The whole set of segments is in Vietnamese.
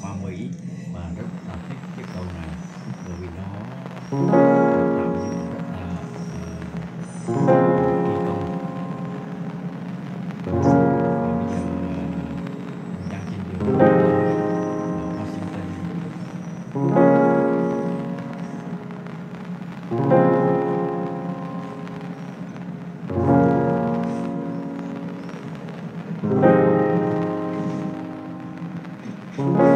hoa Mỹ và rất là thích chiếc cầu này bởi vì nó tạo dựng rất là ờ, kỳ công và bây giờ mình đang trên đường ở Washington you.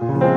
Mình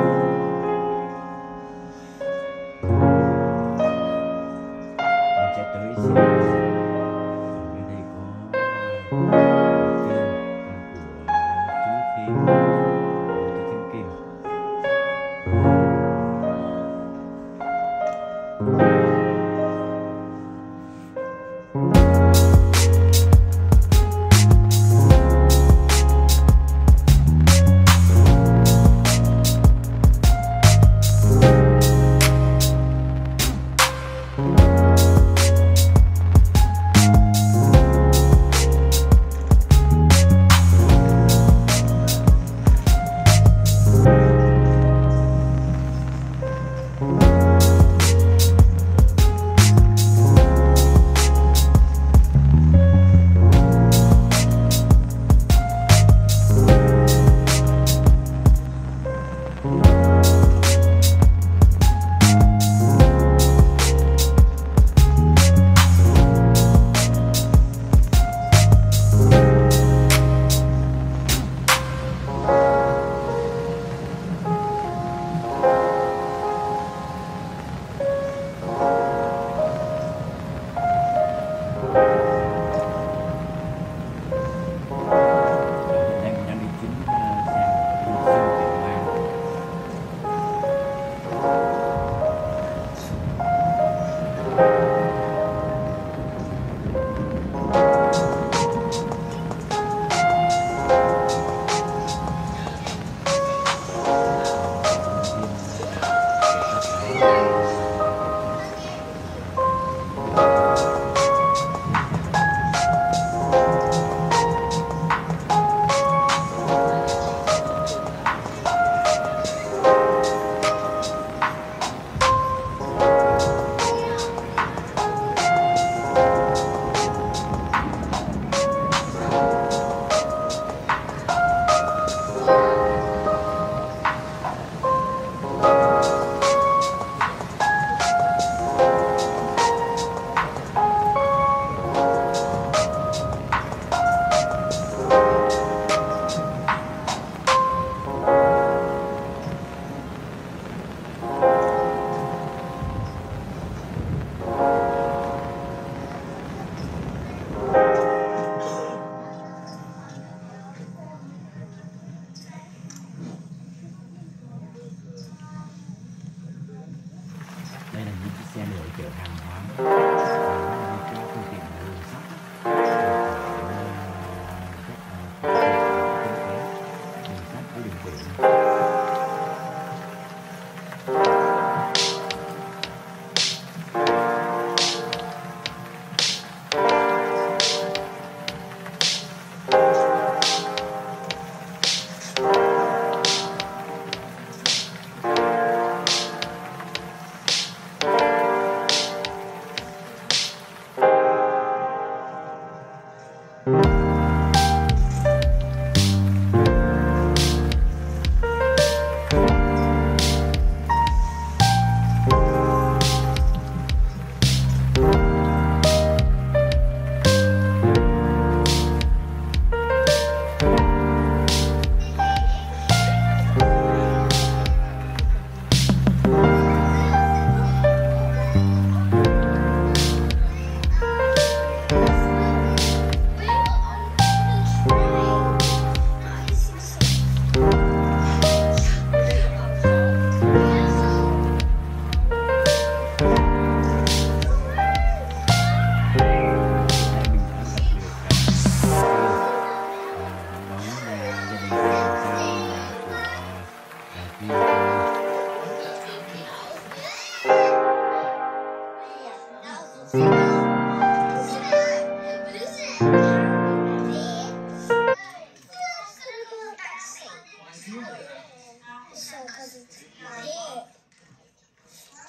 So, because it's.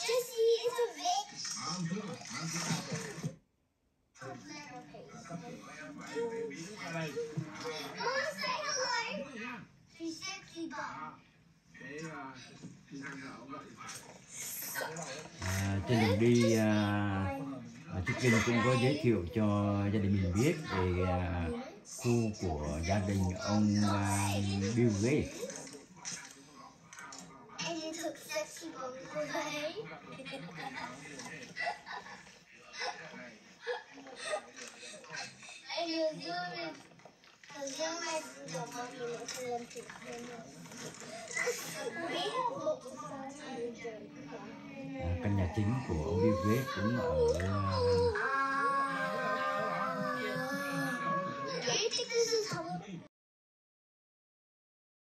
Jesse, it's a big. Say hello. She's sexy. À, trên đường đi à, à, Trúc Kinh cũng có giới thiệu cho gia đình mình biết về à, khu của gia đình ông à, Bill Gates. And you because căn nhà chính của ông Bill Gates cũng ở à,